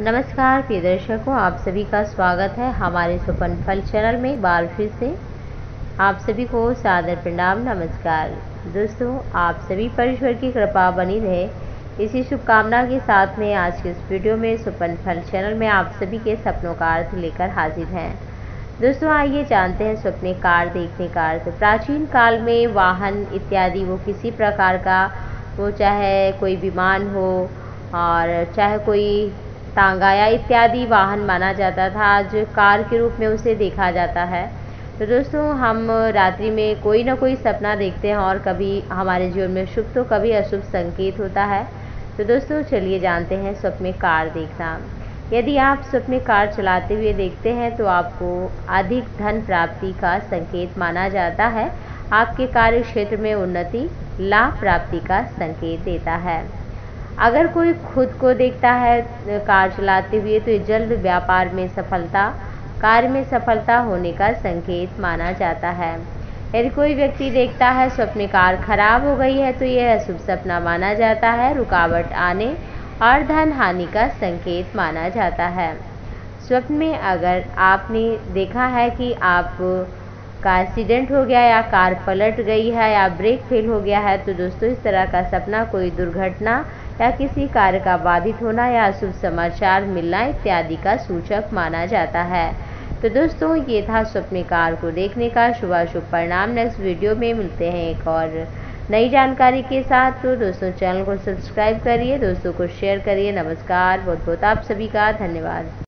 नमस्कार, प्रिय दर्शकों, आप सभी का स्वागत है हमारे सुपन फल चैनल में बार फिर से। आप सभी को सादर प्रणाम, नमस्कार। दोस्तों, आप सभी परमेश्वर की कृपा बनी रहे। इसी शुभकामना के साथ में आज के इस वीडियो में सुपन फल चैनल में आप सभी के सपनों का अर्थ लेकर हाजिर हैं। दोस्तों, आइए जानते हैं सपने कार, देखने का अर्थ प्राचीन काल में वाहन इत्यादि, वो किसी प्रकार का, वो चाहे कोई विमान हो और चाहे कोई तांगाया इत्यादि वाहन माना जाता था। आज कार के रूप में उसे देखा जाता है। तो दोस्तों, हम रात्रि में कोई ना कोई सपना देखते हैं और कभी हमारे जीवन में शुभ तो कभी अशुभ संकेत होता है। तो दोस्तों, चलिए जानते हैं स्वप्न में कार देखना। यदि आप स्वप्न कार चलाते हुए देखते हैं तो आपको अधिक धन प्राप्ति का संकेत माना जाता है। आपके कार्य क्षेत्र में उन्नति, लाभ प्राप्ति का संकेत देता है। अगर कोई खुद को देखता है, कार चलाते हुए तो जल्द व्यापार में सफलता, कार्य में सफलता होने का संकेत माना जाता है। यदि कोई व्यक्ति देखता है, स्वप्न कार खराब हो गई है तो यह अशुभ सपना माना जाता है। रुकावट आने और धन हानि का संकेत माना जाता है। स्वप्न में अगर आपने देखा है कि आप का एक्सीडेंट हो गया या कार पलट गई है या ब्रेक फेल हो गया है तो दोस्तों, इस तरह का सपना, कोई दुर्घटना या किसी कार्य का बाधित होना या अशुभ समाचार मिलना इत्यादि का सूचक माना जाता है। तो दोस्तों, ये था स्वप्नकार को देखने का शुभाशुभ परिणाम। नेक्स्ट वीडियो में मिलते हैं एक और नई जानकारी के साथ। तो दोस्तों, चैनल को सब्सक्राइब करिए, दोस्तों को शेयर करिए। नमस्कार बहुत बहुत आप सभी का धन्यवाद।